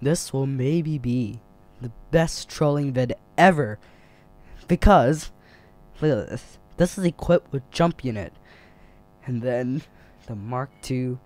this will maybe be the best trolling vid ever because look at this. This is equipped with jump unit, and then the Mark II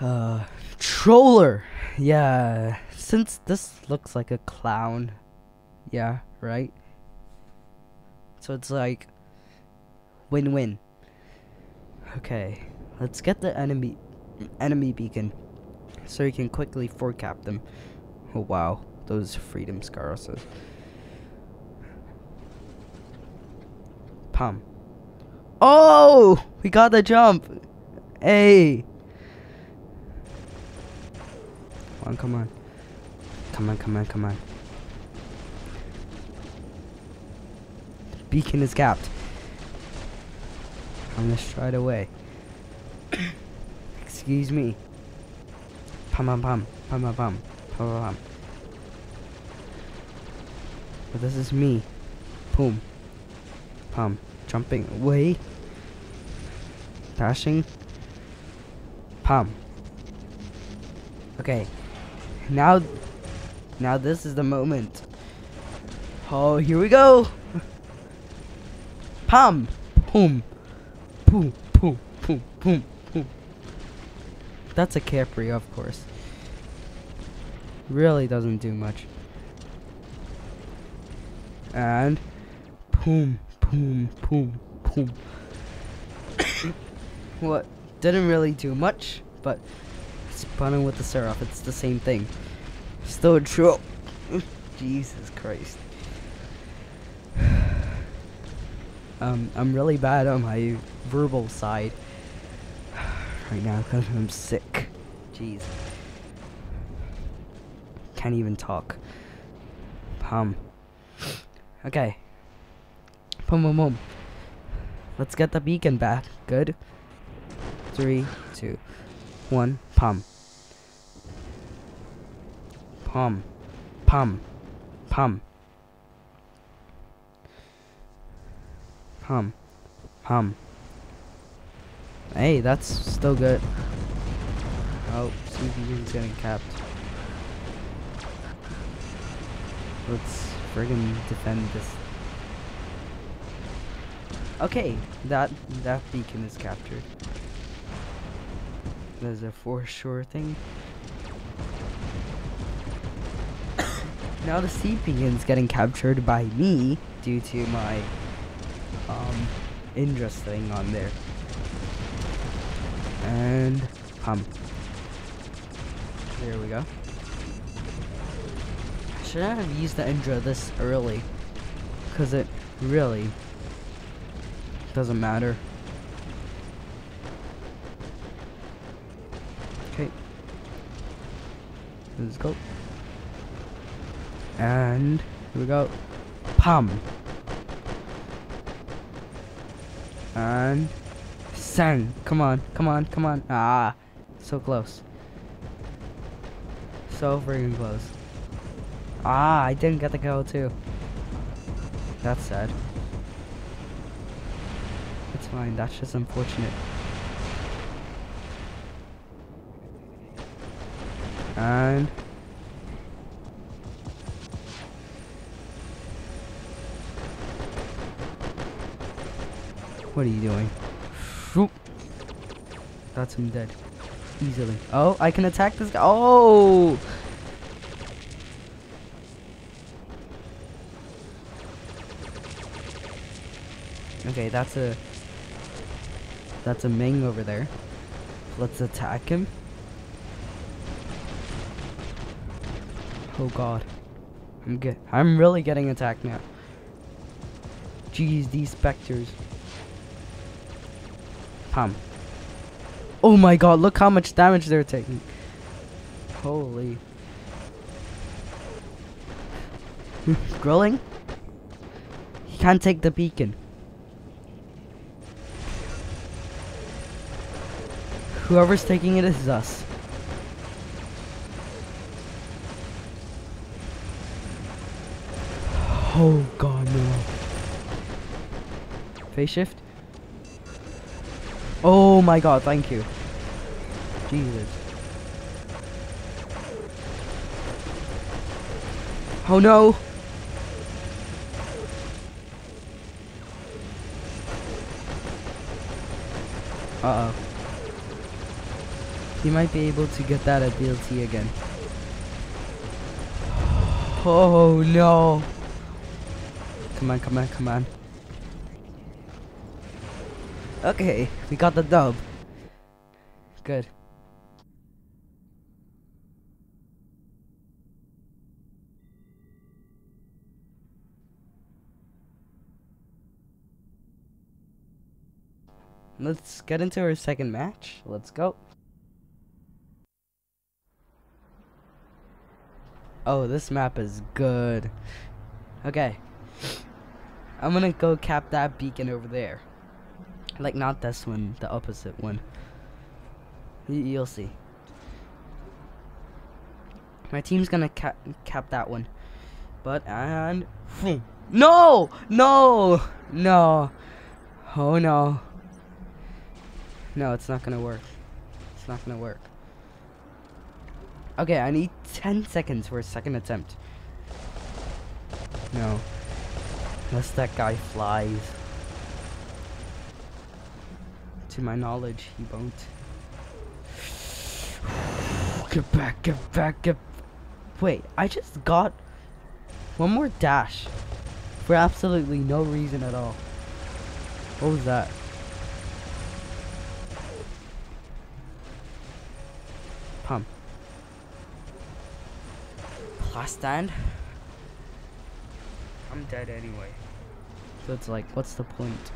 uh, troller. Yeah, since this looks like a clown, yeah, right. So it's like win-win. Okay, let's get the enemy enemy beacon so you can quickly forecap them. Oh wow, those freedom scars. Pum. Oh, we got the jump. Hey. Come on, come on. Come on, come on, come on. Beacon is capped. I'm gonna stride away. Excuse me. Pum pum pum pum pum pum pum pum. But this is me. Boom. Pum. Jumping away. Dashing. Pum. Okay. Now now this is the moment. Oh, here we go. Pum. Boom. Boom. Boom. Boom. Boom. That's a Capri, of course. Really doesn't do much. And boom, boom, boom, boom. what? Didn't really do much, but spawning with the Seraph, it's the same thing. Still true. Jesus Christ. um, I'm really bad on my verbal side right now because I'm sick. Jeez. Can't even talk. Pum. Okay. Boom, boom, boom. Let's get the beacon back. Good. Three, two, one. Pum. Pum. Pum. Pum. Pum. Pum. Hey, that's still good. Oh, CPU's getting capped. Let's friggin' defend this. Okay, that that beacon is captured. There's a for sure thing. now the sea beacon's getting captured by me due to my um interest thing on there. And pump. There we go. Should I have used the Indra this early? Because it really doesn't matter. Okay. Let's go. And here we go. Pum. And Sang. Come on, come on, come on. Ah, so close. So freaking close. Ah, I didn't get the kill too. That's sad. It's fine, that's just unfortunate. And What are you doing? That's him dead. Easily. Oh, I can attack this guy. Oh! Okay, that's a... That's a Ming over there. Let's attack him. Oh god. I'm get I'm really getting attacked now. Jeez, these specters. Pam. Oh my god, look how much damage they're taking. Holy. Grilling? He can't take the beacon. Whoever's taking it is us. Oh god no. Phase shift? Oh my god, thank you. Jesus. Oh no! Uh oh. He might be able to get that at ability again. Oh no! Come on, come on, come on. Okay, we got the dub. Good. Let's get into our second match. Let's go. Oh, this map is good. Okay. I'm gonna go cap that beacon over there. Like, not this one, the opposite one. You'll see. My team's gonna cap, cap that one. But, and... No! No! No! Oh no. No, it's not gonna work. It's not gonna work. Okay, I need 10 seconds for a second attempt. No. Unless that guy flies. To my knowledge, he won't. Get back, get back, get... Wait, I just got one more dash. For absolutely no reason at all. What was that? Pump. Last stand? I'm dead anyway. So it's like, what's the point?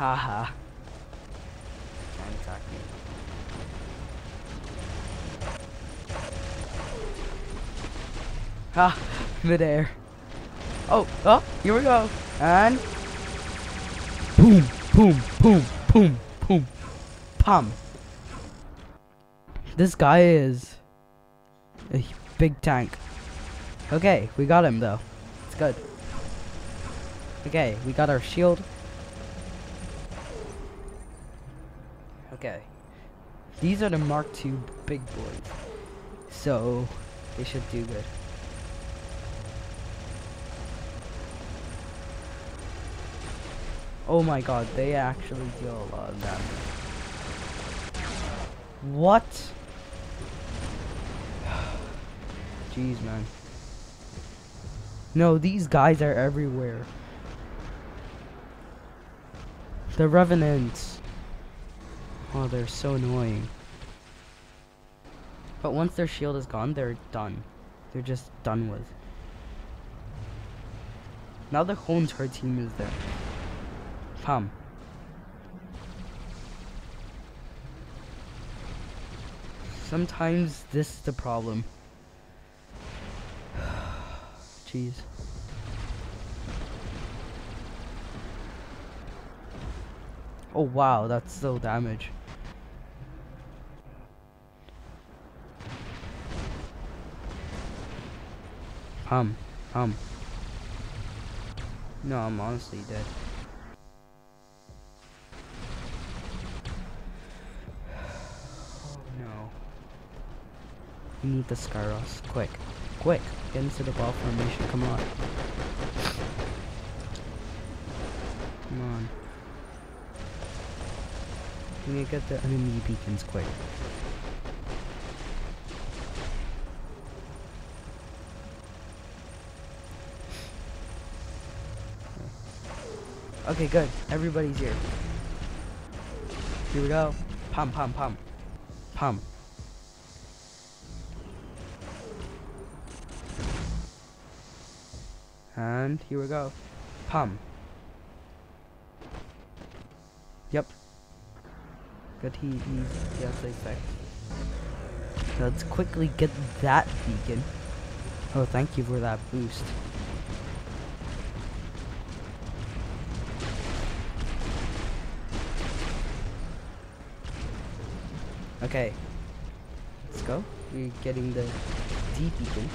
Haha. Can't attack me. Ha! Midair. Oh, oh, here we go. And boom, boom, boom, boom, boom, pum. This guy is a big tank. Okay, we got him though. It's good. Okay, we got our shield. Okay. These are the Mark II big boys. So, they should do good. Oh my god, they actually deal a lot of damage. What? Jeez, man. No, these guys are everywhere. The Revenants. Oh, they're so annoying. But once their shield is gone, they're done. They're just done with. Now the whole entire team is there. Come. Sometimes this is the problem. Jeez. Oh wow, that's still damage. Hum, hum. No, I'm honestly dead. Oh no. We need the Skyros. Quick. Quick. Get into the ball formation. Come on. Come on. We need to get the enemy beacons quick. Okay, good. Everybody's here. Here we go. Pum, pum, pum. Pum. And here we go. Pum. Yep. Good he, he's, he has the effect. Let's quickly get that beacon. Oh, thank you for that boost. Okay. Let's go. We're getting the D beacon.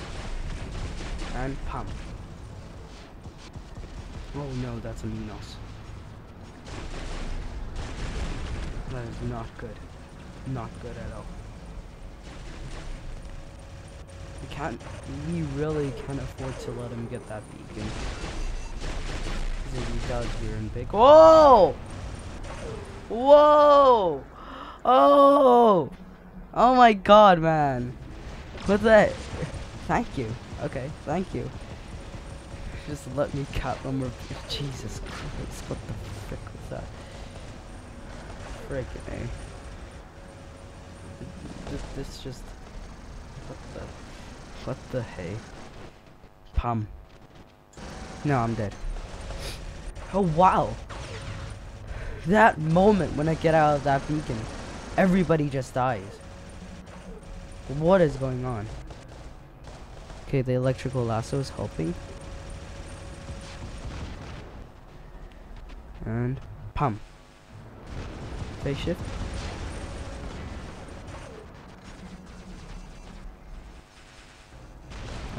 And pump. Oh no, that's a Minos. That is not good. Not good at all. We can't, we really can't afford to let him get that beacon. Because if he does, we're in big. Whoa! Whoa! Oh! Oh my god, man. What the? Thank you. Okay, thank you. Just let me cut one more. Jesus Christ, what the frick was that? Freaking A. This, this just. What the. What the hey? Pum. No, I'm dead. Oh wow! That moment when I get out of that beacon, everybody just dies. What is going on? Okay, the electrical lasso is helping. And pump. Phase shift.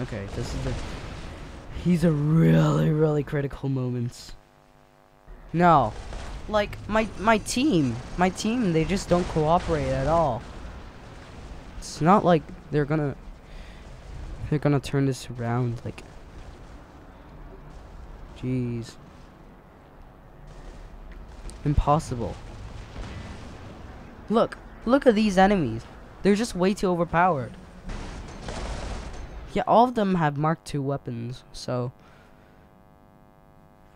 Okay, this is the. He's a really, really critical moments. No, like my my team, my team, they just don't cooperate at all. It's not like they're gonna they're gonna turn this around. Like, jeez, impossible. Look, look at these enemies. They're just way too overpowered. Yeah, all of them have Mark II weapons, so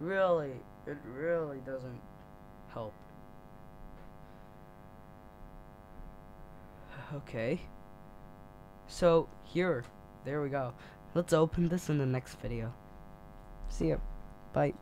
really, it really doesn't help. Okay. So, here, there we go. Let's open this in the next video. See ya. Bye.